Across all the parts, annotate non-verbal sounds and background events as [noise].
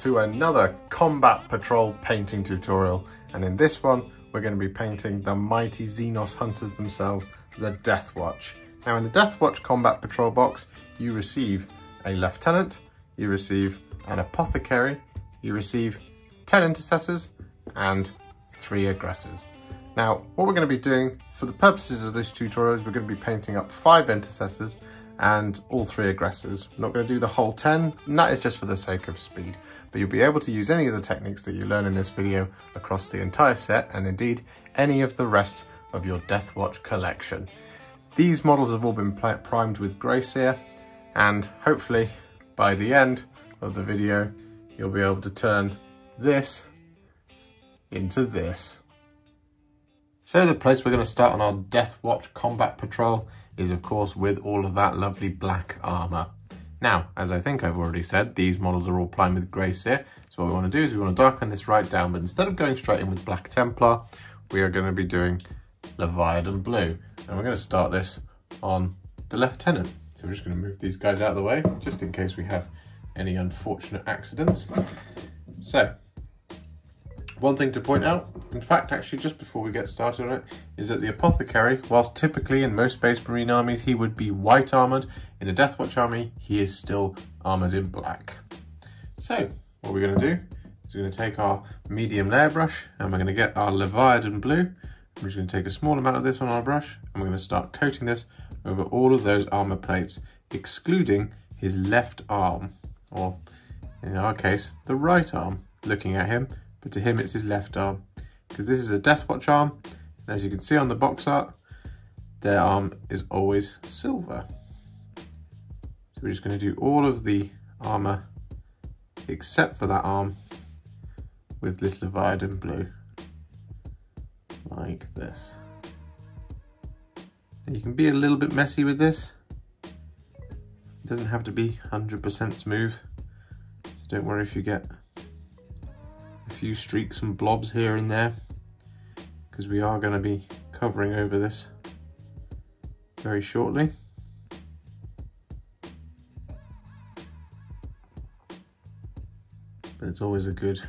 to another Combat Patrol painting tutorial and in this one we're going to be painting the mighty Xenos hunters themselves, the Death Watch. Now in the Death Watch Combat Patrol box you receive a Lieutenant, you receive an Apothecary, you receive 10 Intercessors and 3 Aggressors. Now what we're going to be doing for the purposes of this tutorial is we're going to be painting up 5 Intercessors and all three aggressors. I'm not going to do the whole 10, and that is just for the sake of speed. But you'll be able to use any of the techniques that you learn in this video across the entire set, and indeed any of the rest of your Death Watch collection. These models have all been primed with Grey Seer, and hopefully by the end of the video, you'll be able to turn this into this. So the place we're going to start on our Death Watch Combat Patrol is of course with all of that lovely black armour. Now, as I think I've already said, these models are all primed with Grey Seer, so what we want to do is we want to darken this right down, but instead of going straight in with Black Templar, we are going to be doing Leviadon Blue. And we're going to start this on the Lieutenant. So we're just going to move these guys out of the way, just in case we have any unfortunate accidents. So, one thing to point out, in fact, actually, just before we get started on it, is that the Apothecary, whilst typically in most Space Marine armies he would be white armoured, in a Deathwatch army he is still armoured in black. So, what we're going to do is we're going to take our medium layer brush and we're going to get our Leviadon blue. We're just going to take a small amount of this on our brush and we're going to start coating this over all of those armour plates, excluding his left arm, or in our case, the right arm, looking at him but to him it's his left arm. Because this is a Deathwatch arm. And as you can see on the box art their arm is always silver. So we're just going to do all of the armor except for that arm with this Leviadon blue like this. You can be a little bit messy with this. It doesn't have to be 100% smooth. So don't worry if you get few streaks and blobs here and there because we are going to be covering over this very shortly. But it's always a good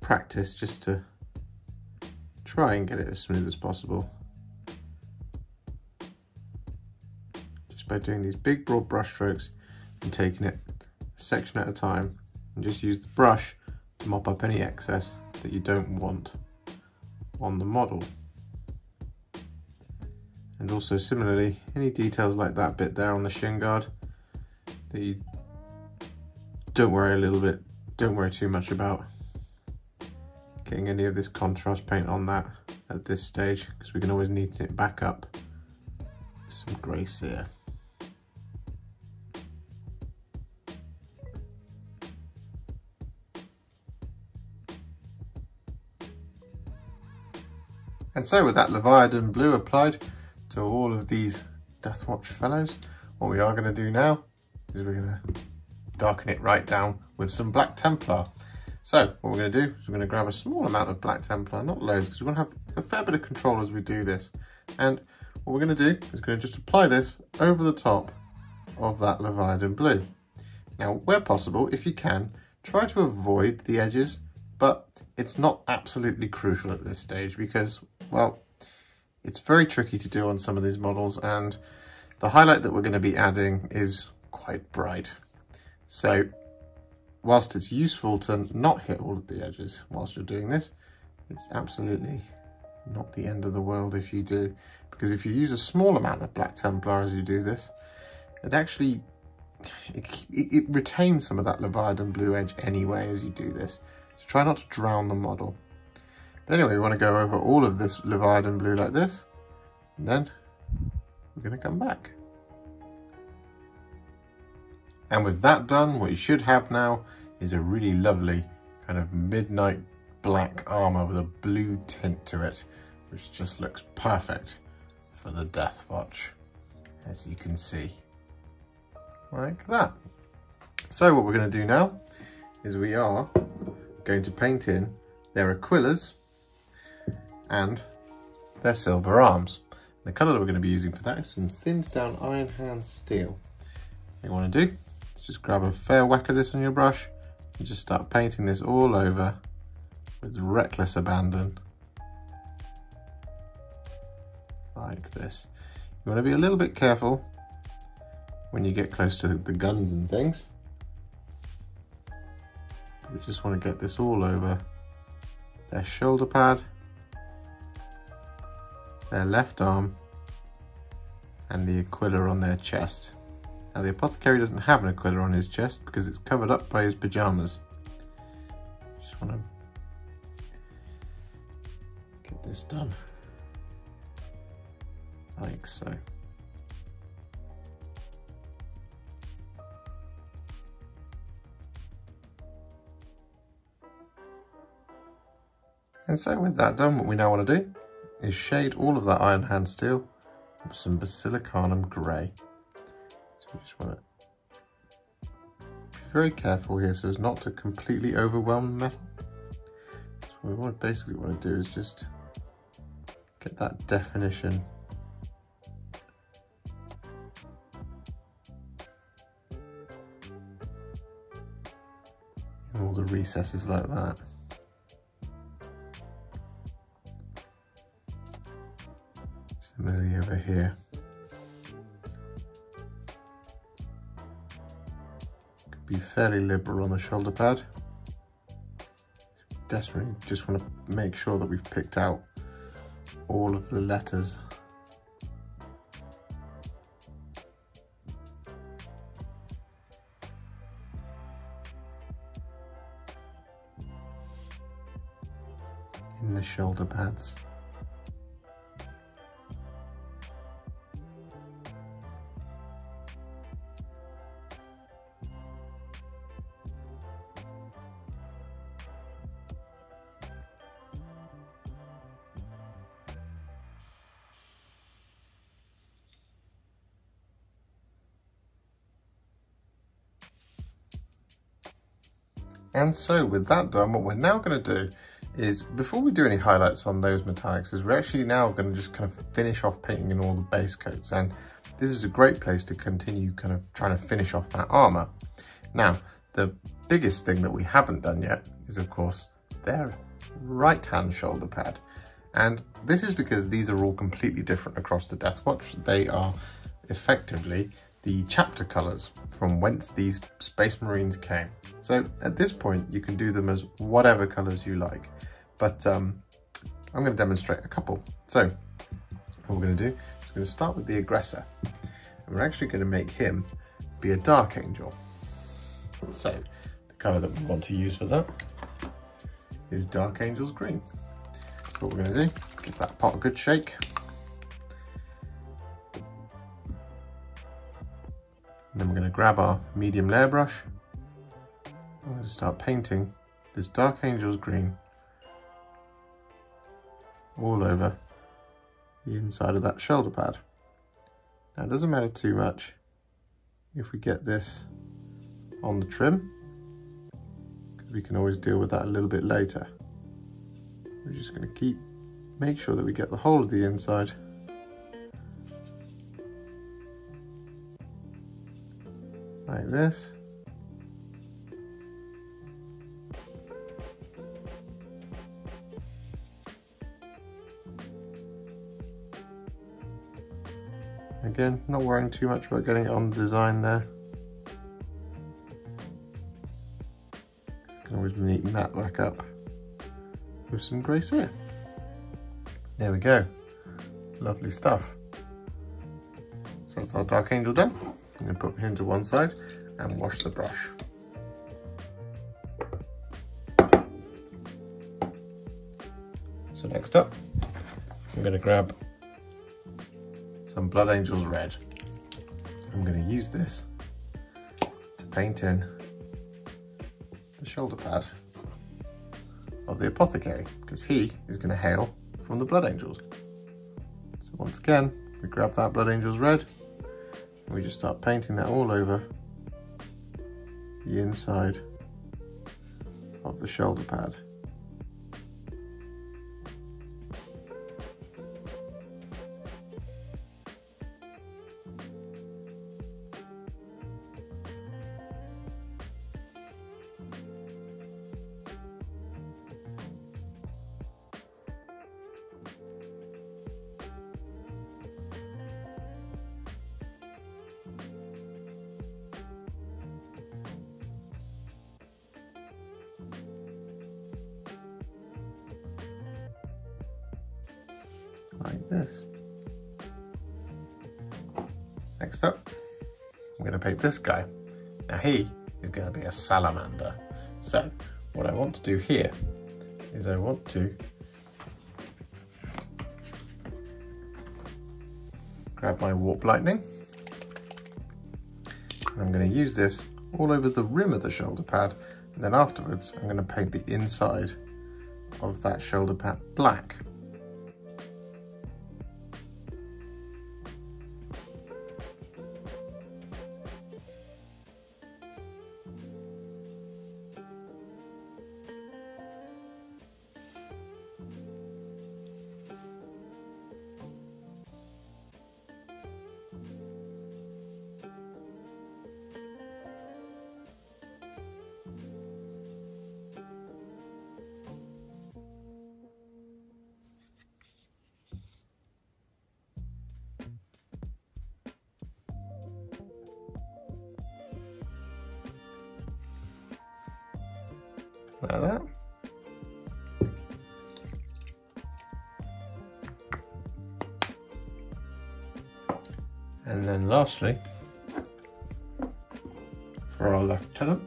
practice just to try and get it as smooth as possible. Just by doing these big broad brush strokes and taking it a section at a time and just use the brush to mop up any excess that you don't want on the model. And also similarly, any details like that bit there on the shin guard that you don't worry a little bit, don't worry too much about getting any of this contrast paint on that at this stage because we can always neaten it back up some Grey Seer. And so with that Leviadon blue applied to all of these Deathwatch fellows, what we are going to do now is we're going to darken it right down with some Black Templar. So what we're going to do is we're going to grab a small amount of Black Templar, not loads, because we're going to have a fair bit of control as we do this. And what we're going to do is going to just apply this over the top of that Leviadon blue. Now, where possible, if you can, try to avoid the edges, but it's not absolutely crucial at this stage because well, it's very tricky to do on some of these models and the highlight that we're going to be adding is quite bright. So whilst it's useful to not hit all of the edges whilst you're doing this, it's absolutely not the end of the world if you do. Because if you use a small amount of Black Templar as you do this, it actually, it, it retains some of that Leviadon blue edge anyway as you do this. So try not to drown the model. But anyway, we want to go over all of this Leviadon blue like this. And then we're going to come back. And with that done, what you should have now is a really lovely kind of midnight black armor with a blue tint to it, which just looks perfect for the Death Watch, as you can see, like that. So what we're going to do now is we are going to paint in their Aquilas and their silver arms. The colour that we're going to be using for that is some thinned down iron hand steel. What you want to do is just grab a fair whack of this on your brush and just start painting this all over with reckless abandon. Like this. You want to be a little bit careful when you get close to the guns and things. We just want to get this all over their shoulder pad, their left arm, and the Aquila on their chest. Now the apothecary doesn't have an Aquila on his chest because it's covered up by his pyjamas. Just want to get this done like so. And so with that done, what we now want to do is shade all of that iron hand steel with some basilicanum grey. So we just want to be very careful here so as not to completely overwhelm the metal. So what we basically want to do is just get that definition in all the recesses like that. Over here. Could be fairly liberal on the shoulder pad. Desperately just want to make sure that we've picked out all of the letters in the shoulder pads. And so with that done, what we're now going to do is before we do any highlights on those metallics is we're actually now going to just kind of finish off painting in all the base coats and this is a great place to continue kind of trying to finish off that armor. Now the biggest thing that we haven't done yet is of course their right hand shoulder pad and this is because these are all completely different across the Death Watch. They are effectively the chapter colours from whence these Space Marines came. So at this point, you can do them as whatever colours you like, but um, I'm going to demonstrate a couple. So what we're going to do is we're going to start with the aggressor, and we're actually going to make him be a Dark Angel. So the colour that we want to use for that is Dark Angel's Green. So what we're going to do, give that pot a good shake. And then we're going to grab our medium layer brush. I'm going to start painting this Dark Angel's green all over the inside of that shoulder pad. Now it doesn't matter too much if we get this on the trim, because we can always deal with that a little bit later. We're just going to keep, make sure that we get the whole of the inside like this. Again, not worrying too much about getting it on the design there. Can always neaten that back up with some grey seer. There we go. Lovely stuff. So that's our Dark Angel done. To put him to one side and wash the brush. So next up, I'm going to grab some Blood Angels Red. I'm going to use this to paint in the shoulder pad of the apothecary because he is going to hail from the Blood Angels. So once again, we grab that Blood Angels Red we just start painting that all over the inside of the shoulder pad. Like this. Next up, I'm gonna paint this guy. Now he is gonna be a salamander. So what I want to do here is I want to grab my warp lightning. And I'm going to use this all over the rim of the shoulder pad. And then afterwards, I'm going to paint the inside of that shoulder pad black. That. And then lastly, for our lieutenant,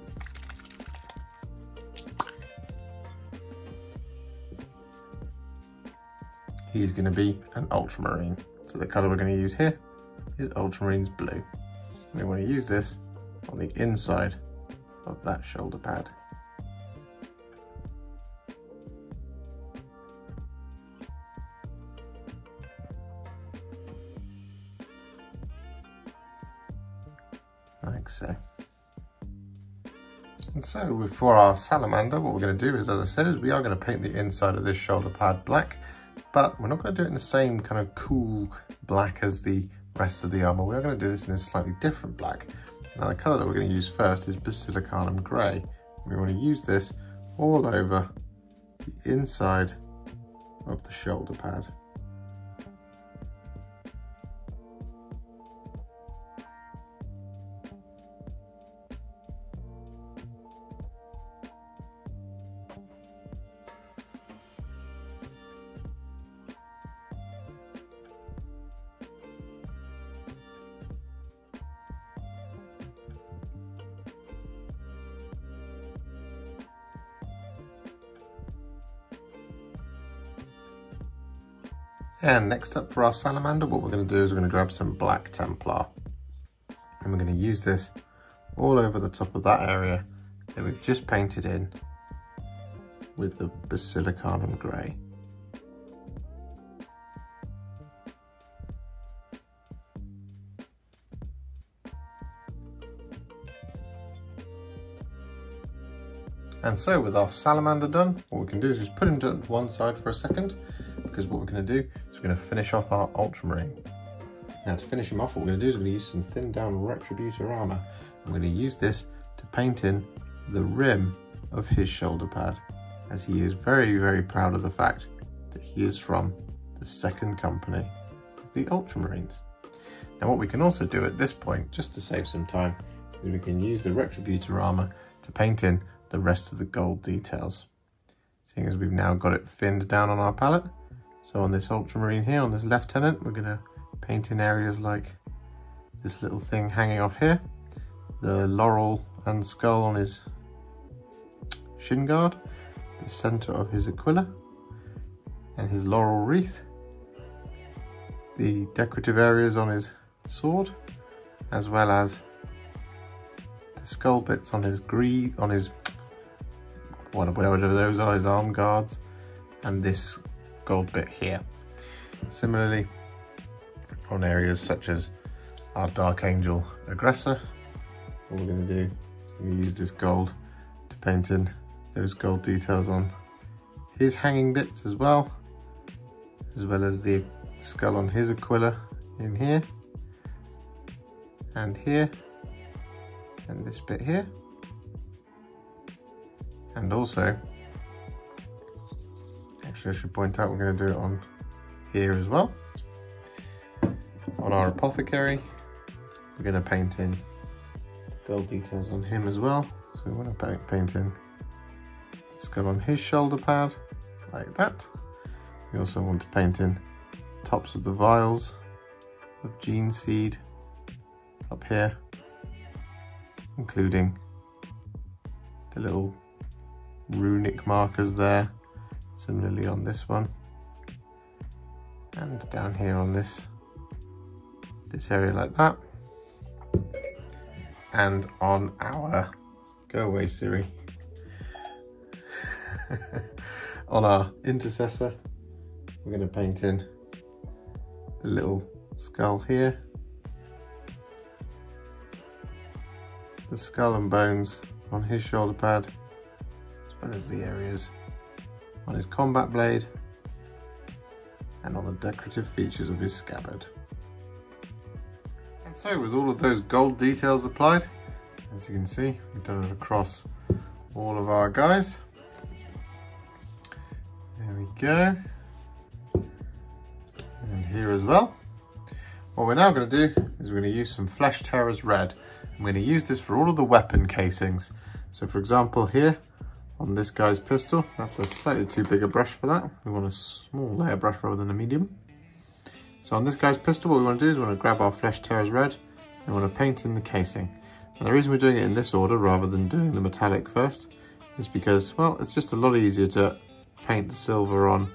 he's going to be an ultramarine. So the colour we're going to use here is ultramarines blue. We want to use this on the inside of that shoulder pad. So for our salamander, what we're going to do is, as I said, is we are going to paint the inside of this shoulder pad black, but we're not going to do it in the same kind of cool black as the rest of the armor. We are going to do this in a slightly different black. Now the color that we're going to use first is Basilicanum Grey. We want to use this all over the inside of the shoulder pad. And next up for our salamander, what we're going to do is we're going to grab some black Templar. And we're going to use this all over the top of that area that we've just painted in with the Basilicanum Grey. And so with our salamander done, what we can do is just put him to one side for a second because what we're going to do we're going to finish off our ultramarine. Now to finish him off, what we're going to do is we're going to use some thinned down Retributor armour. I'm going to use this to paint in the rim of his shoulder pad as he is very, very proud of the fact that he is from the second company, the Ultramarines. Now what we can also do at this point, just to save some time, is we can use the Retributor armour to paint in the rest of the gold details. Seeing as we've now got it thinned down on our palette, so on this ultramarine here, on this lieutenant, we're gonna paint in areas like this little thing hanging off here, the laurel and skull on his shin guard, the center of his aquila, and his laurel wreath, the decorative areas on his sword, as well as the skull bits on his greave, on his [tsk] whatever those are, his arm guards, and this gold bit here. Similarly, on areas such as our Dark Angel Aggressor, what we're going to do we use this gold to paint in those gold details on his hanging bits as well, as well as the skull on his Aquila in here, and here, and this bit here. And also Actually, I should point out we're going to do it on here as well. On our apothecary, we're going to paint in gold details on him as well. So we want to paint in skull on his shoulder pad, like that. We also want to paint in tops of the vials of gene seed up here, including the little runic markers there, similarly on this one, and down here on this, this area like that, and on our, go away Siri, [laughs] on our intercessor, we're going to paint in the little skull here, the skull and bones on his shoulder pad, as well as the areas on his combat blade and on the decorative features of his scabbard. And so with all of those gold details applied, as you can see, we've done it across all of our guys. There we go. And here as well. What we're now going to do is we're going to use some Flesh Tearers Red. I'm going to use this for all of the weapon casings. So for example here, on this guy's pistol, that's a slightly too big a brush for that. We want a small layer brush rather than a medium. So on this guy's pistol, what we want to do is we want to grab our Flesh Tearers Red and we want to paint in the casing. And the reason we're doing it in this order rather than doing the metallic first is because, well, it's just a lot easier to paint the silver on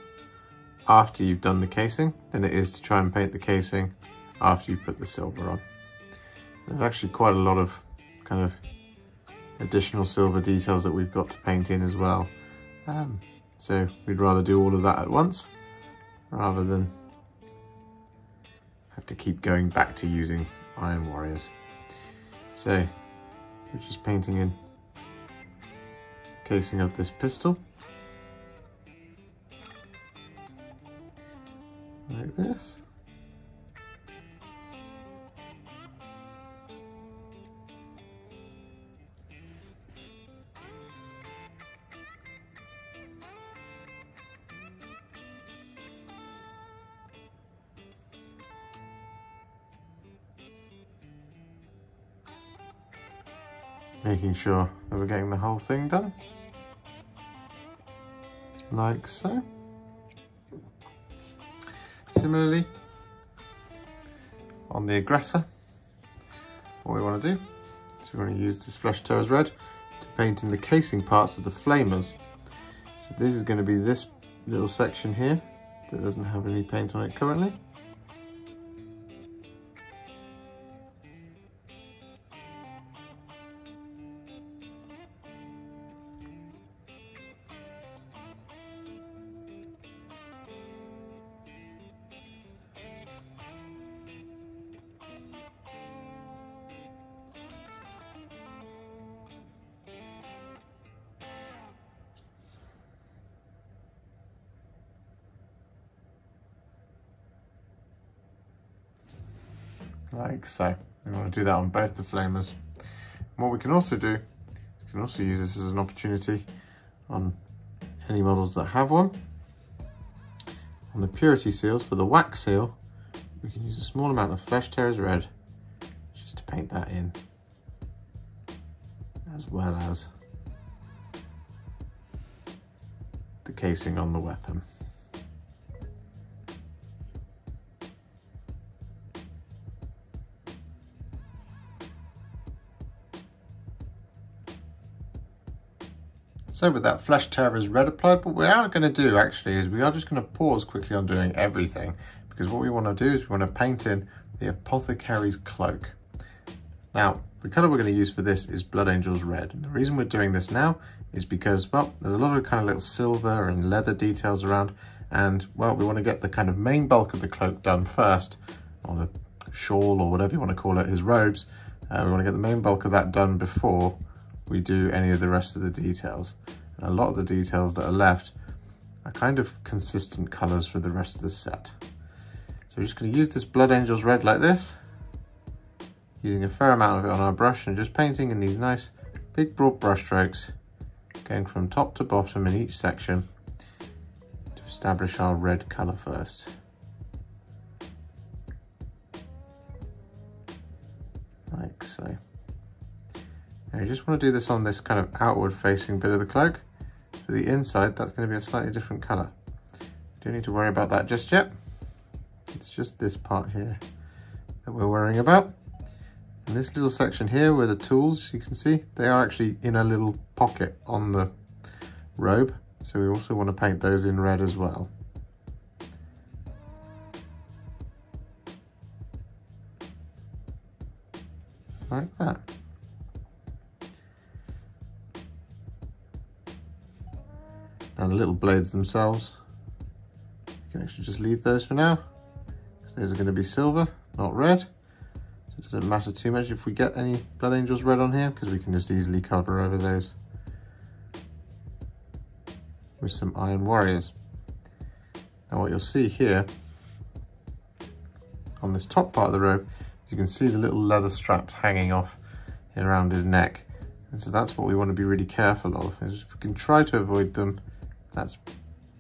after you've done the casing than it is to try and paint the casing after you put the silver on. There's actually quite a lot of kind of additional silver details that we've got to paint in as well. Um, so we'd rather do all of that at once rather than have to keep going back to using Iron Warriors. So we're just painting in casing of this pistol. Like this. Making sure that we're getting the whole thing done. Like so. Similarly on the aggressor what we want to do is we want to use this flush Flesh Tearers Red to paint in the casing parts of the flamers. So this is going to be this little section here that doesn't have any paint on it currently like so. We want to do that on both the flamers. What we can also do, we can also use this as an opportunity on any models that have one. On the purity seals, for the wax seal, we can use a small amount of Flesh Tearers Red just to paint that in, as well as the casing on the weapon. So with that Flesh Tearers Red applied, what we are going to do actually is we are just going to pause quickly on doing everything because what we want to do is we want to paint in the Apothecary's Cloak. Now, the colour we're going to use for this is Blood Angels Red. And the reason we're doing this now is because, well, there's a lot of kind of little silver and leather details around and, well, we want to get the kind of main bulk of the cloak done first, or the shawl or whatever you want to call it, his robes. Uh, we want to get the main bulk of that done before we do any of the rest of the details. And a lot of the details that are left are kind of consistent colors for the rest of the set. So we're just going to use this Blood Angels red like this, using a fair amount of it on our brush and just painting in these nice big broad brush strokes, going from top to bottom in each section to establish our red color first. Like so. Now you just want to do this on this kind of outward facing bit of the cloak. For the inside, that's going to be a slightly different colour. Don't need to worry about that just yet. It's just this part here that we're worrying about. And this little section here where the tools, you can see, they are actually in a little pocket on the robe. So we also want to paint those in red as well. Like that. Now the little blades themselves, you can actually just leave those for now. Those are going to be silver, not red. So it doesn't matter too much if we get any Blood Angels red on here because we can just easily cover over those with some Iron Warriors. Now what you'll see here on this top part of the robe is you can see the little leather straps hanging off around his neck. And so that's what we want to be really careful of. Is if we can try to avoid them, that's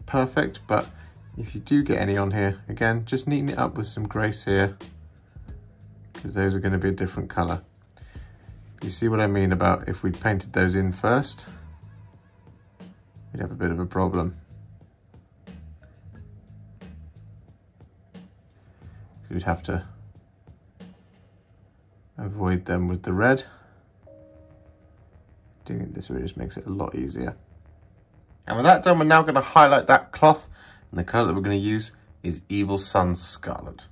perfect. But if you do get any on here, again, just neaten it up with some grey seer because those are going to be a different colour. You see what I mean about if we painted those in first, we'd have a bit of a problem. So we'd have to avoid them with the red. Doing it this way just makes it a lot easier. And with that done, we're now going to highlight that cloth. And the colour that we're going to use is Evil Sun Scarlet.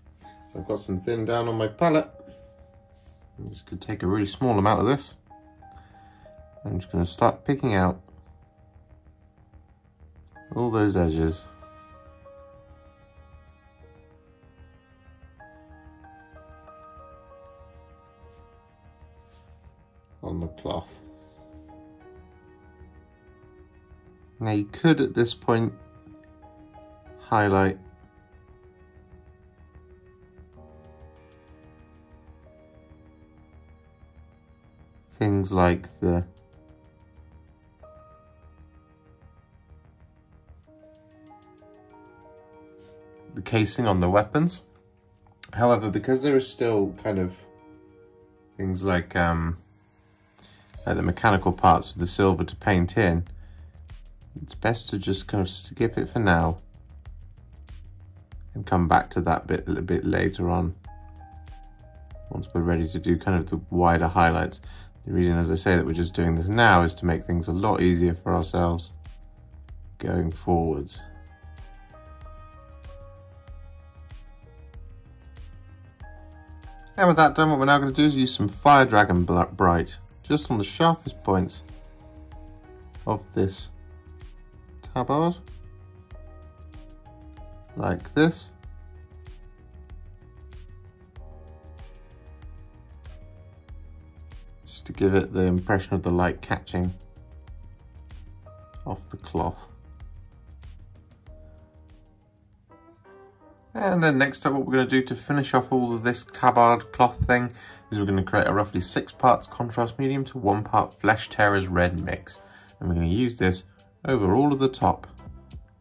So I've got some thin down on my palette. I'm just going to take a really small amount of this. I'm just going to start picking out all those edges. on the cloth. Now you could at this point highlight things like the the casing on the weapons. However, because there are still kind of things like um, like the mechanical parts with the silver to paint in, it's best to just kind of skip it for now and come back to that bit a bit later on once we're ready to do kind of the wider highlights. The reason, as I say, that we're just doing this now is to make things a lot easier for ourselves going forwards. And with that done, what we're now going to do is use some Fire Dragon black Bright just on the sharpest points of this tabard, like this. Just to give it the impression of the light catching off the cloth. And then next up what we're going to do to finish off all of this tabard cloth thing is we're going to create a roughly six parts contrast medium to one part flesh tearers red mix. And we're going to use this over all of the top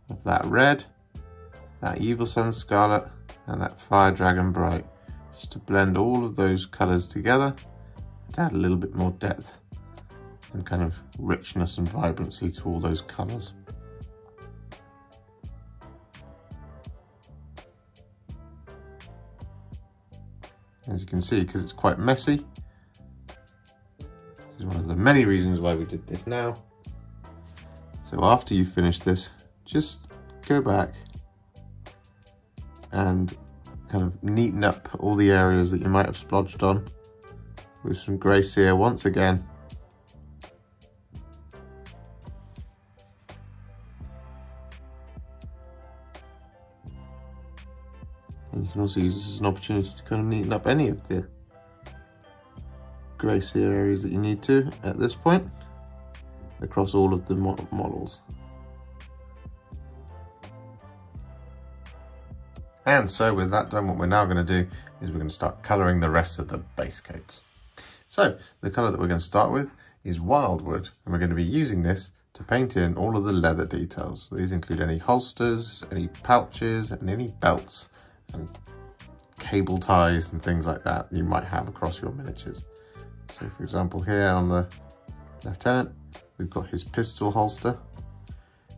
of that red, that Evil Sun Scarlet and that Fire Dragon Bright. Just to blend all of those colours together to add a little bit more depth and kind of richness and vibrancy to all those colours. as you can see, because it's quite messy. This is one of the many reasons why we did this now. So after you finish this, just go back and kind of neaten up all the areas that you might have splodged on with some Grey Seer once again. And you can also use this as an opportunity to kind of neaten up any of the Grey Seer areas that you need to at this point across all of the mo models. And so with that done, what we're now going to do is we're going to start colouring the rest of the base coats. So the colour that we're going to start with is Wyldwood, and we're going to be using this to paint in all of the leather details. These include any holsters, any pouches, and any belts, and cable ties and things like that you might have across your miniatures. So for example here on the Lieutenant, We've got his pistol holster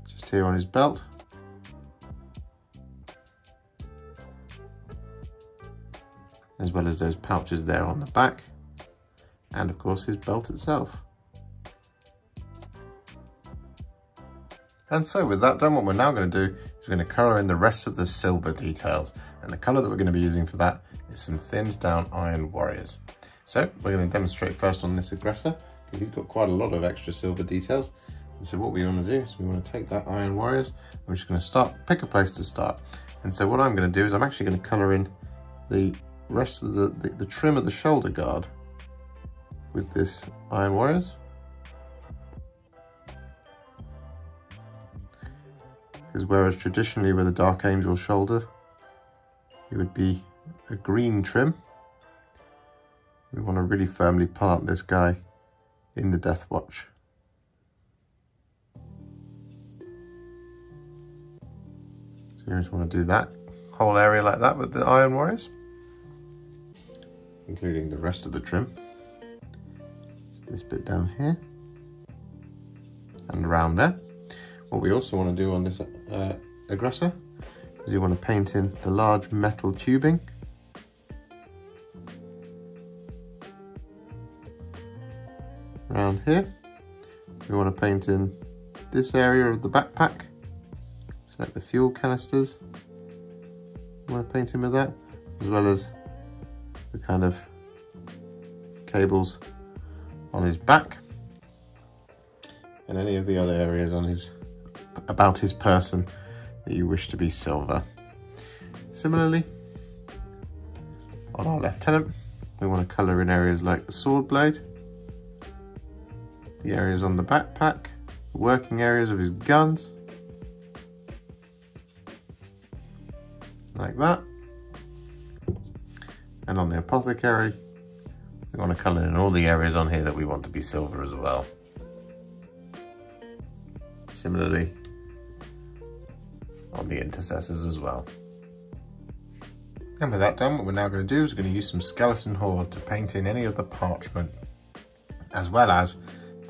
just here on his belt. as well as those pouches there on the back, and of course his belt itself. And so with that done, what we're now going to do is we're going to colour in the rest of the silver details. And the colour that we're going to be using for that is some thinned down Iron Warriors. So we're going to demonstrate first on this aggressor, he's got quite a lot of extra silver details. And so what we want to do is we want to take that Iron Warriors, we're just going to start, pick a place to start. And so what I'm going to do is I'm actually going to colour in the rest of the, the, the trim of the shoulder guard with this Iron Warriors. Because whereas traditionally with a Dark Angel shoulder, it would be a green trim, we want to really firmly plant this guy in the Death Watch. So you just want to do that whole area like that with the Iron Warriors, including the rest of the trim. So this bit down here and around there. What we also want to do on this uh, aggressor is you want to paint in the large metal tubing. Here, we want to paint in this area of the backpack, Select the fuel canisters. We want to paint in with that, as well as the kind of cables on his back and any of the other areas on his about his person that you wish to be silver. Similarly, on our lieutenant, we want to colour in areas like the sword blade, the areas on the backpack, the working areas of his guns, like that. And on the apothecary, we want to colour in all the areas on here that we want to be silver as well. Similarly, on the intercessors as well. And with that done, what we're now going to do is we're going to use some skeleton horde to paint in any of the parchment, as well as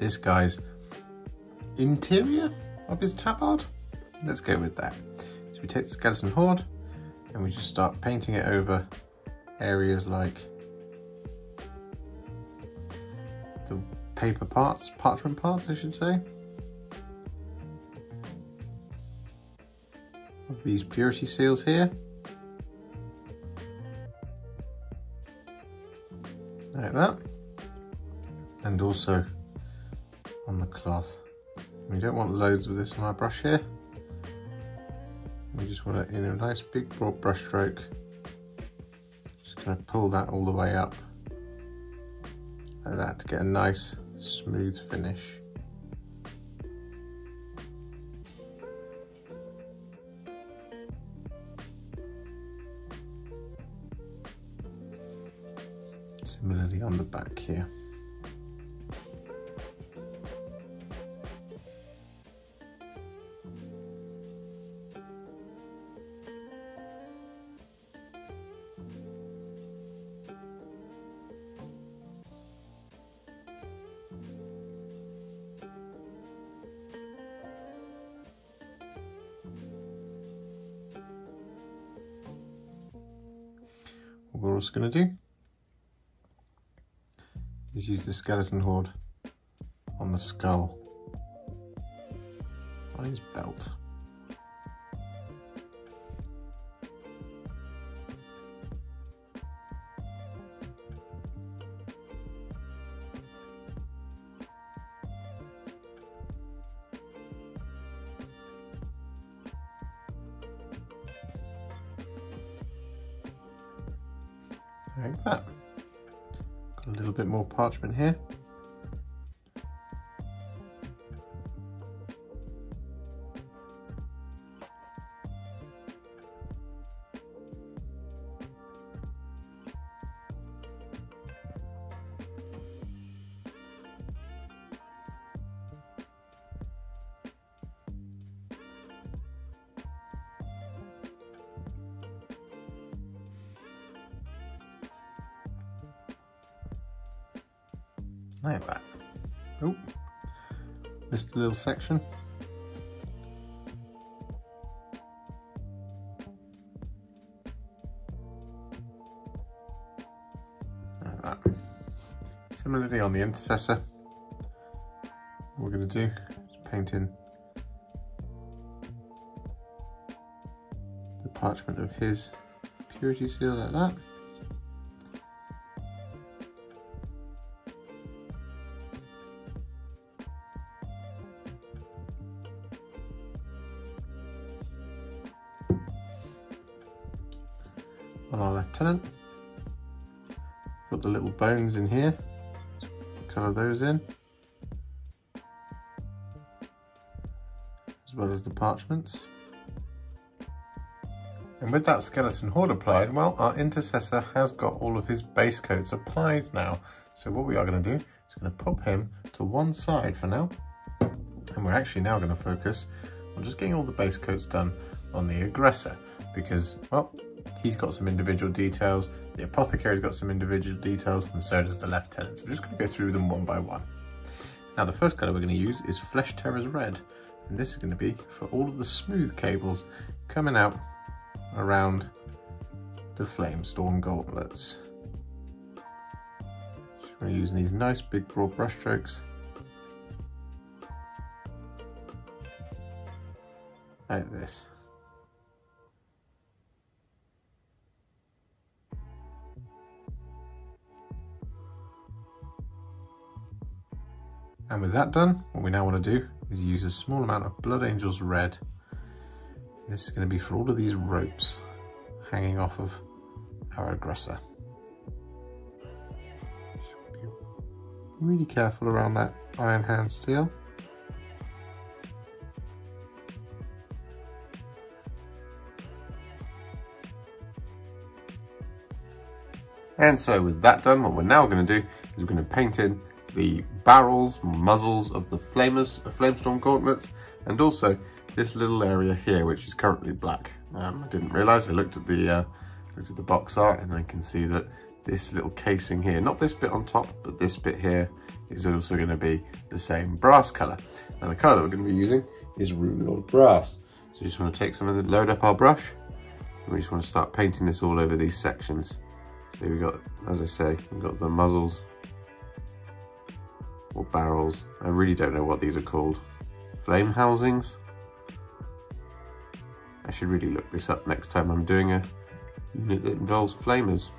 this guy's interior of his tabard. Let's go with that. So we take the skeleton horde and we just start painting it over areas like the paper parts, parchment parts I should say. of these purity seals here. Like that. And also on the cloth. We don't want loads of this on our brush here. We just want it in a nice big broad brush stroke. Just gonna pull that all the way up like that to get a nice smooth finish. similarly on the back here. The skeleton horde on the skull on his belt. Parchment here. Now back. Oh, missed a little section. Like that. Similarly on the intercessor, what we're going to do is paint in the parchment of his purity seal like that. In. As well as the parchments. And with that skeleton horde applied, well, our intercessor has got all of his base coats applied now. So what we are going to do is going to pop him to one side for now. And we're actually now going to focus on just getting all the base coats done on the aggressor because, well, he's got some individual details, the apothecary's got some individual details, and so does the lieutenant. So we're just going to go through them one by one. Now the first colour we're going to use is Flesh Tearers Red, and this is going to be for all of the smooth cables coming out around the Flamestorm gauntlets. Just going to use these nice big broad brush strokes. Like this. And with that done, what we now want to do is use a small amount of Blood Angels Red. This is going to be for all of these ropes hanging off of our aggressor. be really careful around that iron hand steel. And so with that done, what we're now going to do is we're going to paint in the barrels, muzzles of the flamers, flamestorm gauntlets, and also this little area here, which is currently black. Um, I didn't realize, I looked at the uh, looked at the box art and I can see that this little casing here, not this bit on top, but this bit here is also going to be the same brass color. And the color that we're going to be using is Runelord Brass. So we just want to take some of the, load up our brush, and we just want to start painting this all over these sections. So we've got, as I say, we've got the muzzles, or barrels. I really don't know what these are called. Flame housings? I should really look this up next time I'm doing a unit that involves flamers.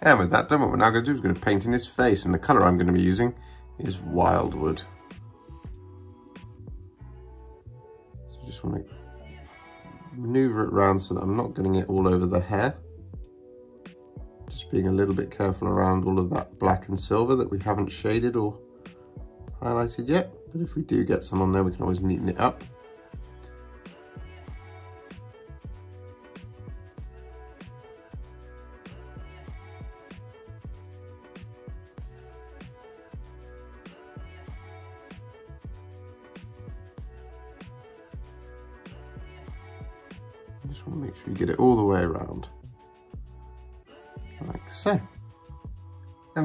And with that done, what we're now going to do is going to paint in his face, and the colour I'm going to be using is Wyldwood. Just want to maneuver it around so that I'm not getting it all over the hair. Just being a little bit careful around all of that black and silver that we haven't shaded or highlighted yet. But if we do get some on there, we can always neaten it up.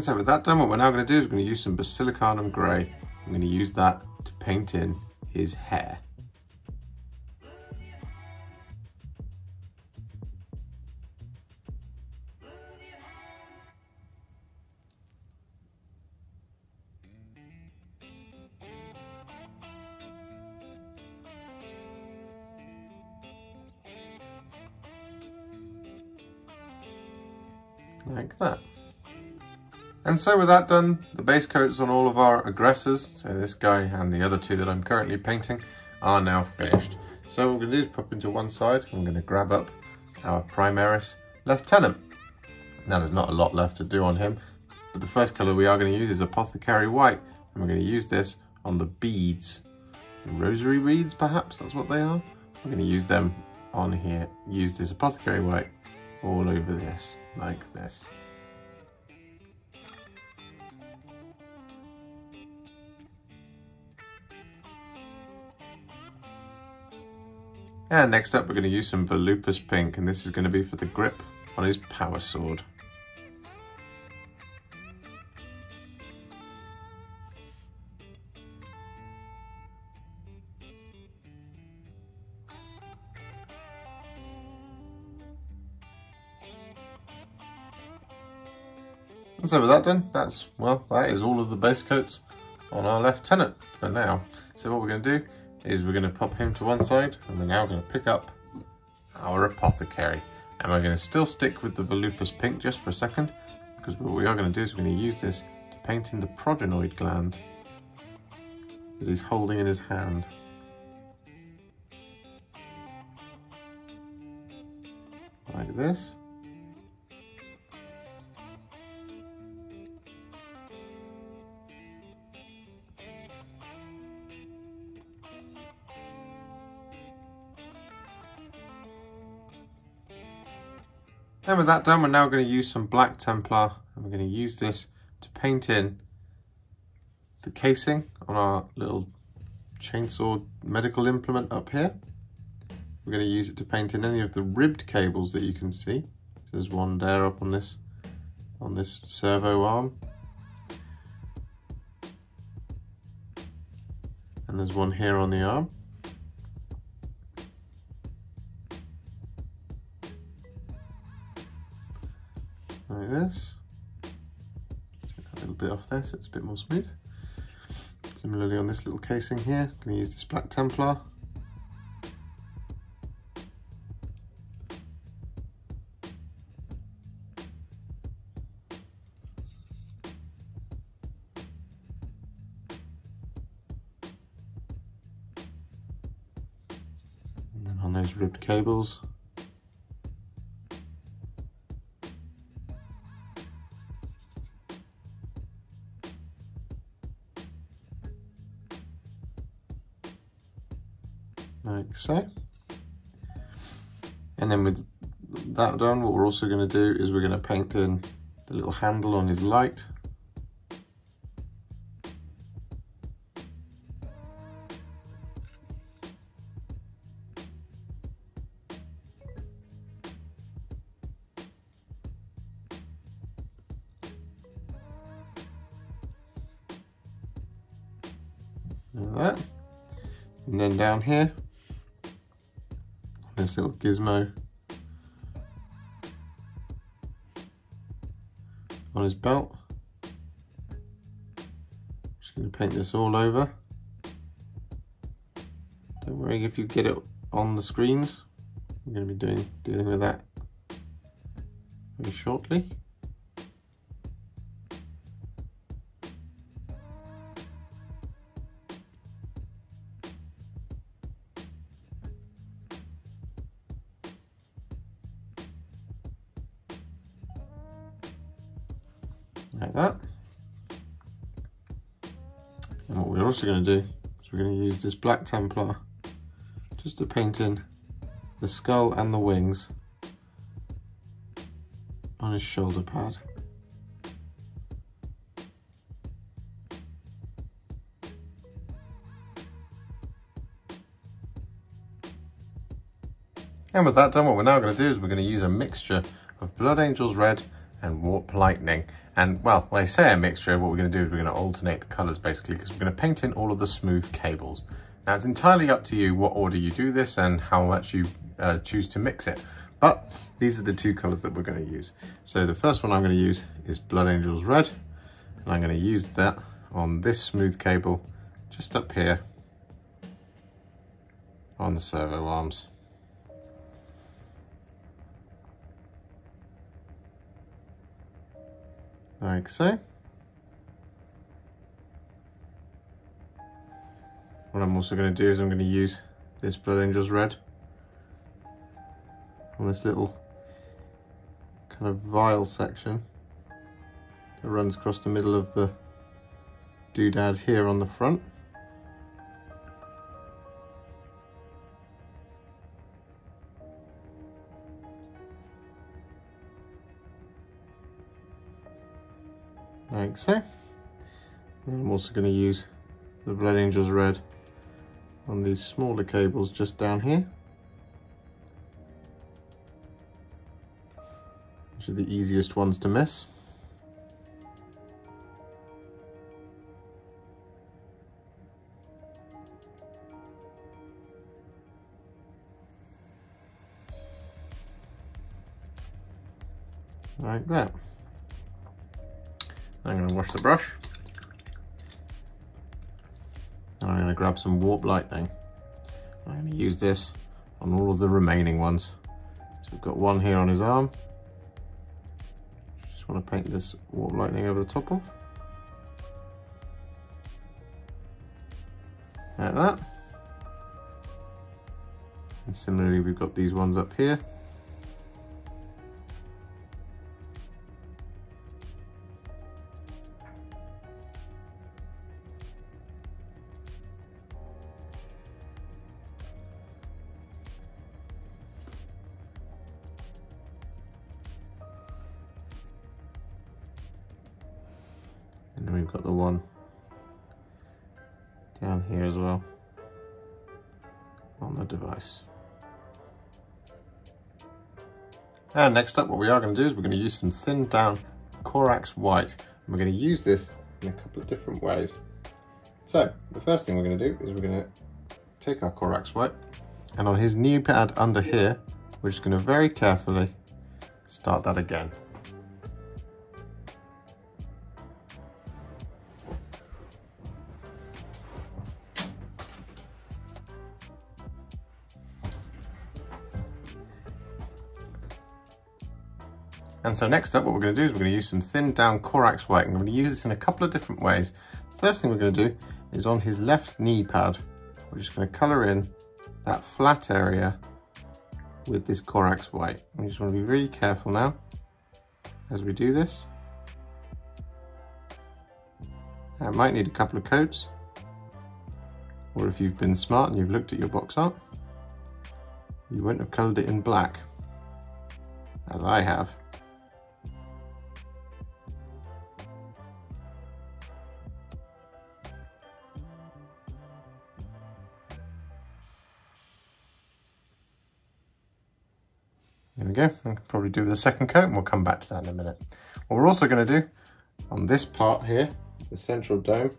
So with that done, what we're now going to do is we're going to use some Basilicanum Grey. I'm going to use that to paint in his hair. like that. And so with that done, the base coats on all of our aggressors, so this guy and the other two that I'm currently painting, are now finished. So what we're going to do is pop into one side, I'm going to grab up our Primaris Lieutenant. Now there's not a lot left to do on him, but the first colour we are going to use is Apothecary White, and we're going to use this on the beads. Rosary beads perhaps, that's what they are. I'm going to use them on here, use this Apothecary White all over this, like this. And next up, we're going to use some Volupus Pink, and this is going to be for the grip on his power sword. And so with that done, that's, well, that is all of the base coats on our Lieutenant for now. So what we're going to do is we're going to pop him to one side and we're now going to pick up our apothecary. And we're going to still stick with the Volupus pink just for a second because what we are going to do is we're going to use this to paint in the progenoid gland that he's holding in his hand. Like this. Then with that done, we're now going to use some black Templar and we're going to use this to paint in the casing on our little chainsaw medical implement up here. We're going to use it to paint in any of the ribbed cables that you can see. There's one there up on this on this servo arm. And there's one here on the arm. This. Take a little bit off there so it's a bit more smooth. Similarly on this little casing here, I'm going to use this black Templar. And then on those ribbed cables, so. And then with that done, what we're also going to do is we're going to paint in the little handle on his light. Like that. And then down here, this little gizmo on his belt. Just going to paint this all over. Don't worry if you get it on the screens. I'm going to be doing dealing with that very shortly. Also going to do is we're going to use this black Templar just to paint in the skull and the wings on his shoulder pad. And with that done, what we're now going to do is we're going to use a mixture of Blood Angels Red and Warp Lightning. And well, when I say a mixture, what we're going to do is we're going to alternate the colours basically because we're going to paint in all of the smooth cables. Now it's entirely up to you what order you do this and how much you uh, choose to mix it. But these are the two colours that we're going to use. So the first one I'm going to use is Blood Angels Red. And I'm going to use that on this smooth cable just up here on the servo arms. Like so. What I'm also going to do is I'm going to use this Blood Angels Red on this little kind of vial section that runs across the middle of the doodad here on the front. Like so. And I'm also going to use the Blood Angels Red on these smaller cables just down here. Which are the easiest ones to miss. Like that. I'm going to wash the brush. And I'm going to grab some Warp Lightning. I'm going to use this on all of the remaining ones. So we've got one here on his arm. Just want to paint this Warp Lightning over the top of. Like that. And similarly, we've got these ones up here. And next up, what we are going to do is we're going to use some thinned down Corax White. And we're going to use this in a couple of different ways. So, the first thing we're going to do is we're going to take our Corax White and on his knee pad under here, we're just going to very carefully start that again. And so next up, what we're going to do is we're going to use some thinned down Corax White. And we're going to use this in a couple of different ways. First thing we're going to do is on his left knee pad, we're just going to colour in that flat area with this Corax White. We just want to be really careful now as we do this. I might need a couple of coats, or if you've been smart and you've looked at your box art, you won't have coloured it in black, as I have. We go. I can probably do the second coat and we'll come back to that in a minute. What we're also going to do on this part here, the central dome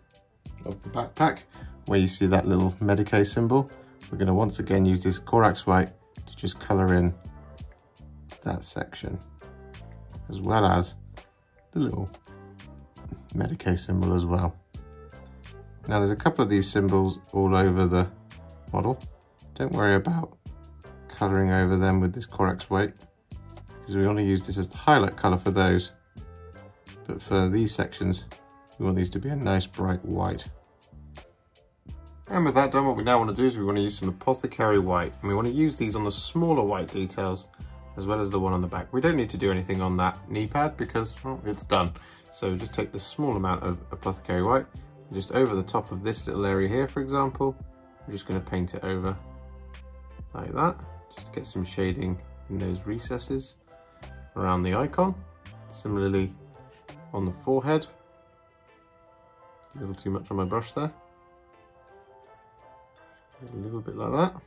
of the backpack, where you see that little Medicae symbol, we're going to once again use this Corax White to just colour in that section, as well as the little Medicae symbol as well. Now there's a couple of these symbols all over the model. Don't worry about colouring over them with this Corax White because we want to use this as the highlight colour for those. But for these sections, we want these to be a nice bright white. And with that done, what we now want to do is we want to use some Apothecary White. And we want to use these on the smaller white details as well as the one on the back. We don't need to do anything on that knee pad because well, it's done. So just take the small amount of Apothecary White, just over the top of this little area here, for example, I'm just going to paint it over like that just to get some shading in those recesses around the icon. Similarly on the forehead, a little too much on my brush there. A little bit like that.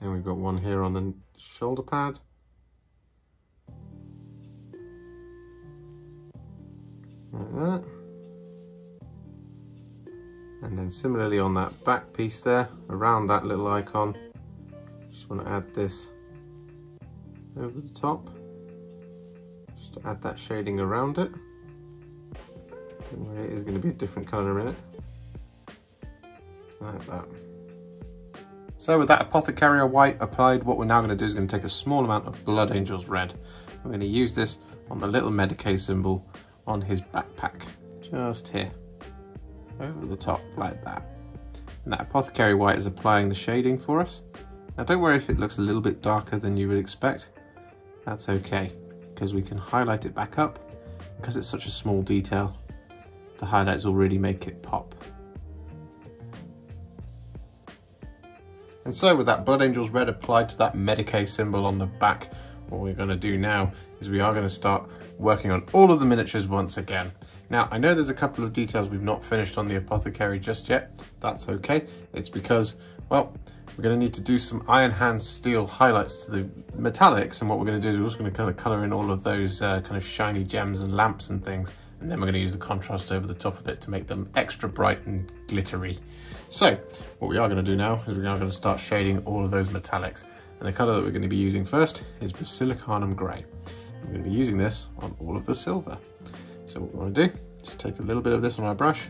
And we've got one here on the shoulder pad. Like that. And then similarly on that back piece there, around that little icon, just want to add this over the top, just to add that shading around it. It is going to be a different colour in it, like that. So with that Apothecary White applied, what we're now going to do is going to take a small amount of Blood Angels Red. I'm going to use this on the little Medicae symbol on his backpack, just here, over the top like that. And that Apothecary White is applying the shading for us. Now don't worry if it looks a little bit darker than you would expect. That's okay, because we can highlight it back up. Because it's such a small detail, the highlights will really make it pop. And so with that Blood Angels Red applied to that Medicae symbol on the back, what we're going to do now is we are going to start working on all of the miniatures once again. Now, I know there's a couple of details we've not finished on the Apothecary just yet. That's okay. It's because, well, we're going to need to do some Iron hand steel highlights to the metallics. And what we're going to do is we're just going to kind of colour in all of those uh, kind of shiny gems and lamps and things. And then we're going to use the contrast over the top of it to make them extra bright and glittery. So what we are going to do now is we are now going to start shading all of those metallics. And the colour that we're going to be using first is Basilicanum Grey. We're going to be using this on all of the silver. So what we want to do, just take a little bit of this on our brush.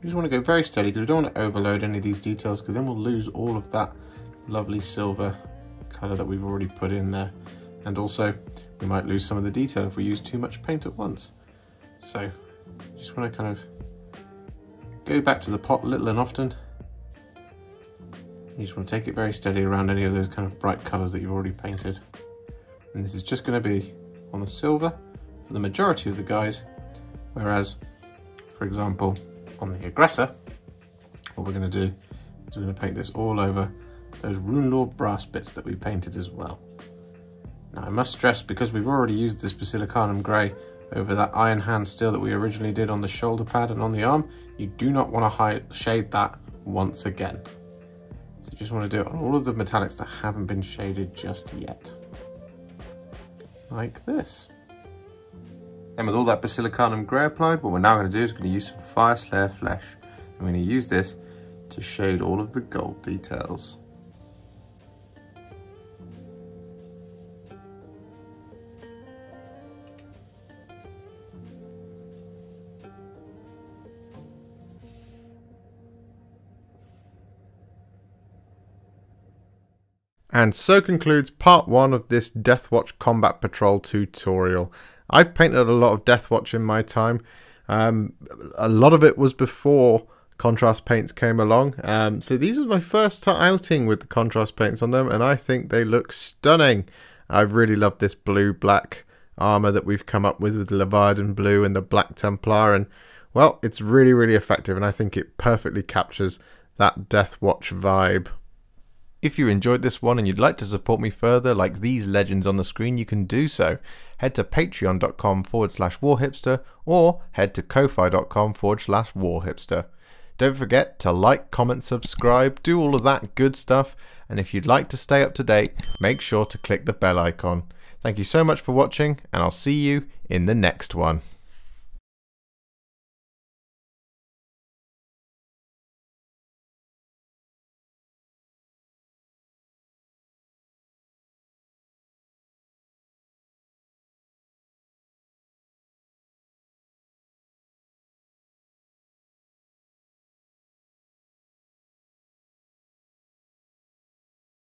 We just want to go very steady because we don't want to overload any of these details because then we'll lose all of that lovely silver colour that we've already put in there. And also we might lose some of the detail if we use too much paint at once. So just want to kind of go back to the pot little and often. You just want to take it very steady around any of those kind of bright colours that you've already painted. And this is just going to be on the silver for the majority of the guys, whereas, for example, on the aggressor, what we're going to do is we're going to paint this all over those Runelord brass bits that we painted as well. Now I must stress, because we've already used this Basilicanum Grey over that iron hand steel that we originally did on the shoulder pad and on the arm, you do not want to hide, shade that once again. So you just want to do it on all of the metallics that haven't been shaded just yet. Like this. And with all that Basilicanum Grey applied, what we're now going to do is going to use some Fyreslayer Flesh. I'm going to use this to shade all of the gold details. And so concludes part one of this Deathwatch Combat Patrol tutorial. I've painted a lot of Deathwatch in my time. Um, a lot of it was before contrast paints came along. Um, so these are my first outing with the contrast paints on them and I think they look stunning. I really love this blue-black armor that we've come up with with the Leviadon blue and the Black Templar and well, it's really, really effective and I think it perfectly captures that Deathwatch vibe. If you enjoyed this one and you'd like to support me further like these legends on the screen, you can do so. Head to patreon.com forward slash warhipster or head to ko-fi.com forward slash warhipster. Don't forget to like, comment, subscribe, do all of that good stuff. And if you'd like to stay up to date, make sure to click the bell icon. Thank you so much for watching and I'll see you in the next one.